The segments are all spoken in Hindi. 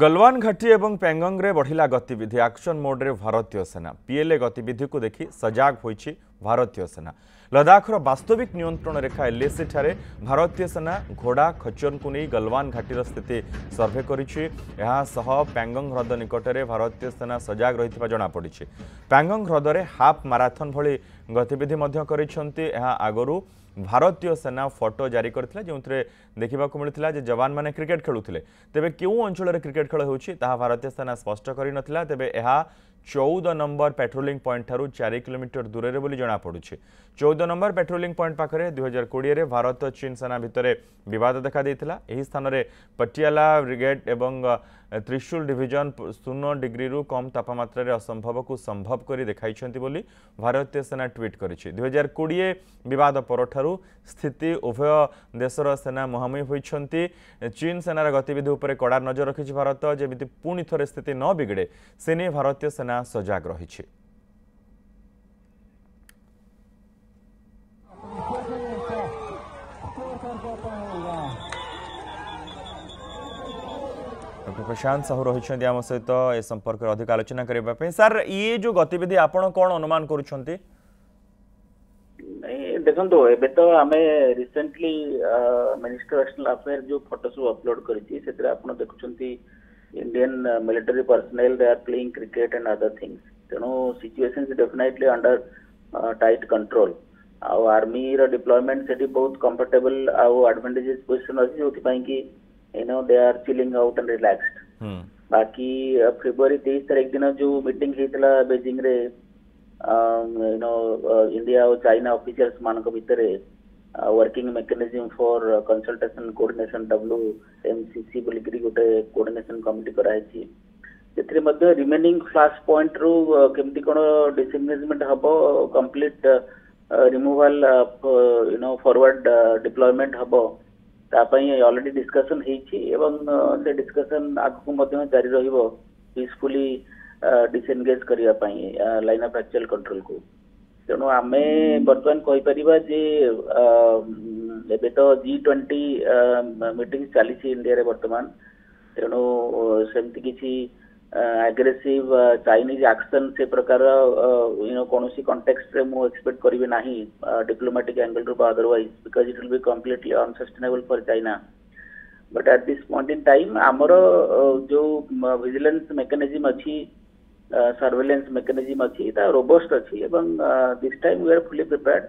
गलवान घाटी और पेंगंगे बढ़ला गतिविधि आक्शन मोड्रे भारतीय सेना पीएलए गतिविधि को देखि सजग हो ଭାରତୀୟ ସେନା ଲଦାଖର ବାସ୍ତବିକ ନିୟନ୍ତ୍ରଣ ରେଖା ଏଲ୍ଏସିଠାରେ ଭାରତୀୟ ସେନା ଘୋଡ଼ା ଖଚରଙ୍କୁ ନେଇ ଗଲୱାନ ଘାଟିର ସ୍ଥିତି ସର୍ଭେ କରିଛି ଏହା ସହ ପ୍ୟାଙ୍ଗଙ୍ଗ ହ୍ରଦ ନିକଟରେ ଭାରତୀୟ ସେନା ସଜାଗ ରହିଥିବା ଜଣାପଡ଼ିଛି ପ୍ୟାଙ୍ଗଙ୍ଗ ହ୍ରଦରେ ହାଫ୍ ମାରାଥନ୍ ଭଳି ଗତିବିଧି ମଧ୍ୟ କରିଛନ୍ତି ଏହା ଆଗରୁ ଭାରତୀୟ ସେନା ଫଟୋ ଜାରି କରିଥିଲା ଯେଉଁଥିରେ ଦେଖିବାକୁ ମିଳିଥିଲା ଯେ ଯବାନମାନେ କ୍ରିକେଟ୍ ଖେଳୁଥିଲେ ତେବେ କେଉଁ ଅଞ୍ଚଳରେ କ୍ରିକେଟ୍ ଖେଳ ହେଉଛି ତାହା ଭାରତୀୟ ସେନା ସ୍ପଷ୍ଟ କରିନଥିଲା ତେବେ ଏହା ଚଉଦ ନମ୍ବର ପାଟ୍ରୋଲିଂ ପଏଣ୍ଟଠାରୁ ଚାରି କିଲୋମିଟର ଦୂରରେ ବୋଲି ଜଣାପଡ଼ୁଛି ଚଉଦ ନମ୍ବର ପାଟ୍ରୋଲିଂ ପଏଣ୍ଟ ପାଖରେ ଦୁଇହଜାର କୋଡ଼ିଏରେ ଭାରତ ଚୀନ୍ ସେନା ଭିତରେ ବିବାଦ ଦେଖାଦେଇଥିଲା ଏହି ସ୍ଥାନରେ ପଟିଆଲା ବ୍ରିଗେଡ୍ ଏବଂ ତ୍ରିଶୂଲ ଡିଭିଜନ ଶୂନ ଡିଗ୍ରୀରୁ କମ୍ ତାପମାତ୍ରାରେ ଅସମ୍ଭବକୁ ସମ୍ଭବ କରି ଦେଖାଇଛନ୍ତି ବୋଲି ଭାରତୀୟ ସେନା ଟ୍ୱିଟ୍ କରିଛି ଦୁଇହଜାର କୋଡ଼ିଏ ବିବାଦ ପରଠାରୁ ସ୍ଥିତି ଉଭୟ ଦେଶର ସେନା ମୁହାଁମୁହିଁ ହୋଇଛନ୍ତି ଚୀନ୍ ସେନାର ଗତିବିଧି ଉପରେ କଡ଼ା ନଜର ରଖିଛି ଭାରତ ଯେମିତି ପୁଣି ଥରେ ସ୍ଥିତି ନ ବିଗିଡ଼େ ସେ ନେଇ ଭାରତୀୟ ସେନା સેના સજાગ રહી છે ডক্টর প্রশান্ত সাহু রয়েছেন আমার সহিত এ সম্পর্কে অধিক আলোচনা করা স্যার ইয়ে যে গতিবিধি আপনার কোণ অনুমান করছেন ଦେଖନ୍ତୁ ଏବେ ତ ଆମେ ରିସେଣ୍ଟଲି ମିନିଷ୍ଟର ଏକ୍ସଟର୍ନାଲ ଆଫେୟାର ଯୋଉ ଫଟୋ ସବୁ ଅପଲୋଡ କରିଛି ସେଥିରେ ଆପଣ ଦେଖୁଛନ୍ତି Indian uh, military personnel, they are playing cricket and other things. You know, situation is definitely under uh, tight control. ଆଉ ଆର୍ମିର ଡିପ୍ଲୟମେଣ୍ଟ ସେଠି ବହୁତ କମ୍ଫର୍ଟେବଲ ଆଉ ଆଡଭାଣ୍ଟେଜେସ୍ ପୋଜିସନ୍ ଅଛି ଯେଉଁଥିପାଇଁ କି you know they are chilling out and relaxed ବାକି ଫେବୃଆରୀ ତେଇଶ ତାରିଖ ଦିନ ଯୋଉ ମିଟିଂ ହେଇଥିଲା ବେଜିଂରେ ୟୁନୋ ଇଣ୍ଡିଆ ଆଉ ଚାଇନା ଅଫିସିଆଲ୍ସ ମାନଙ୍କ ଭିତରେ working mechanism for consultation coordination W M C C बोल गोटे कोऑर्डिनेशन कमिटी कराई रिमेनिंग फ्लाश पॉइंट रु केमती कौन डिसमेजमेंट हम complete removal you know forward deployment हम तापाई ऑलरेडी डिस्कशन होती से डिस्कशन आगक जारी रिस्फुली डिसएनगेज करने लाइन अफ एक्चुअल कंट्रोल को तेणु आम बर्तमान कहीपर जे तो जि ट्वेंटी मीट चली इंडिया बर्तमान तेणु सेमती किसी आग्रेसीव चाइनीज आक्शन से प्रकार यूनो कौन कंटेक्सट एक्सपेक्ट करी ना डिप्लोमेटिक एंगल रू otherwise because it will be completely unsustainable for China but at this point in time आमर जो विजिलेंस मेकानिजम अच्छी सर्भेलान्स मेकानिजम अच्छी रोबस्ट अच्छी this time we are fully prepared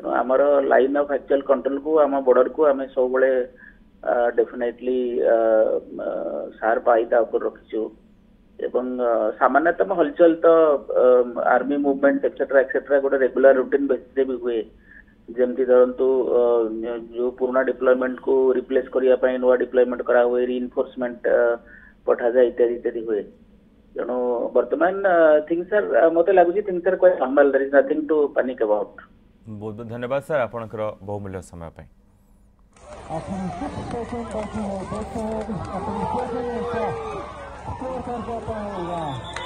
ତେଣୁ ଆମର ଲାଇନ୍ ଅଫ୍ ଆକ୍ଚୁଆଲ୍ କଣ୍ଟ୍ରୋଲକୁ ଆମ ବର୍ଡରକୁ ଆମେ ସବୁବେଳେ ଡେଫିନେଟଲି ସାର୍ପ ଆଇ ତା ଉପରେ ରଖିଛୁ ଏବଂ ସାମାନ୍ୟତମ ହଲଚଲ ତ ଆର୍ମି ମୁଭମେଣ୍ଟ ଏକ୍ସେଟ୍ରା ଏକ୍ସେଟ୍ରା ଗୋଟେ ରେଗୁଲାର ରୁଟିନ୍ ବେସିସରେ ବି ହୁଏ ଯେମିତି ଧରନ୍ତୁ ଯେଉଁ ପୁରୁଣା ଡିପ୍ଲୟମେଣ୍ଟକୁ ରିପ୍ଲେସ୍ କରିବା ପାଇଁ ନୂଆ ଡିପ୍ଲୟମେଣ୍ଟ କରାହୁଏ ରିଇନଫୋର୍ସମେଣ୍ଟ ପଠାଯାଏ ଇତ୍ୟାଦି ଇତ୍ୟାଦି ହୁଏ ତେଣୁ ବର୍ତ୍ତମାନ ଥିଙ୍ଗସ୍ ସାର୍ ମୋତେ ଲାଗୁଛି things sir quite normal there is nothing to panic about ବହୁତ ବହୁତ ଧନ୍ୟବାଦ ସାର୍ ଆପଣଙ୍କର ବହୁମୂଲ୍ୟ ସମୟ ପାଇଁ Thank you.